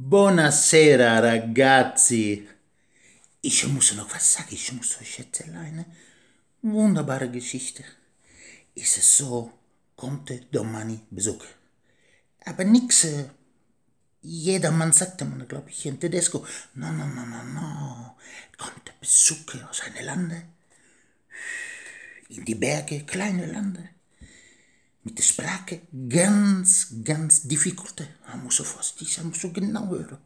Buonasera, ragazzi. Ich muss noch was sagen. Ich muss euch erzählen eine wunderbare Geschichte. Ist es so, kommt domani Besuch. Aber nix, äh, jedermann sagte man, glaube ich, in Tedesco. No, no, no, no, no. Kommt Besuch aus einem Lande. In die Berge, kleine Lande mit der Sprache ganz, ganz difficult. Man muss so vorsichtig sein, man muss so genau hören.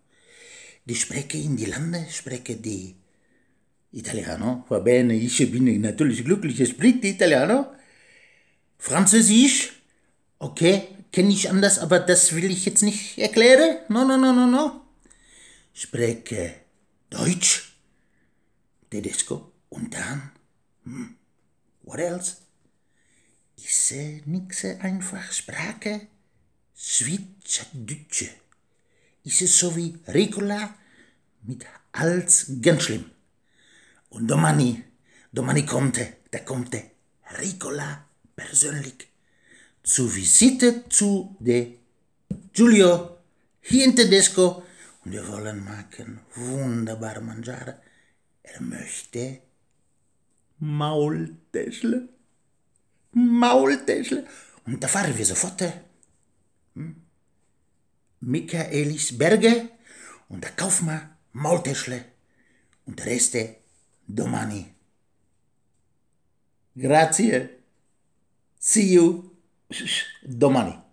Die spreche in die Lande, spreche die Italiano, bene, ich bin natürlich glücklich, ich spreche Italiano. Französisch, okay, kenne ich anders, aber das will ich jetzt nicht erklären. No, no, no, no, no. Spreche Deutsch, Tedesco und dann, hm, what else? Ist nix einfach Sprache? Schweizerdeutsche. Ist es so wie Ricola mit als ganz schlimm. Und Domani, Domani kommt, da kommt Ricola persönlich zu Visite zu de Giulio hier in Tedesco und wir wollen machen wunderbar mangiare. Er möchte Maultäschle. Maultäschle. Und da fahren wir sofort hm? Michaelisberge und da kaufen wir Maultäschle und der Rest domani. Grazie. See you domani.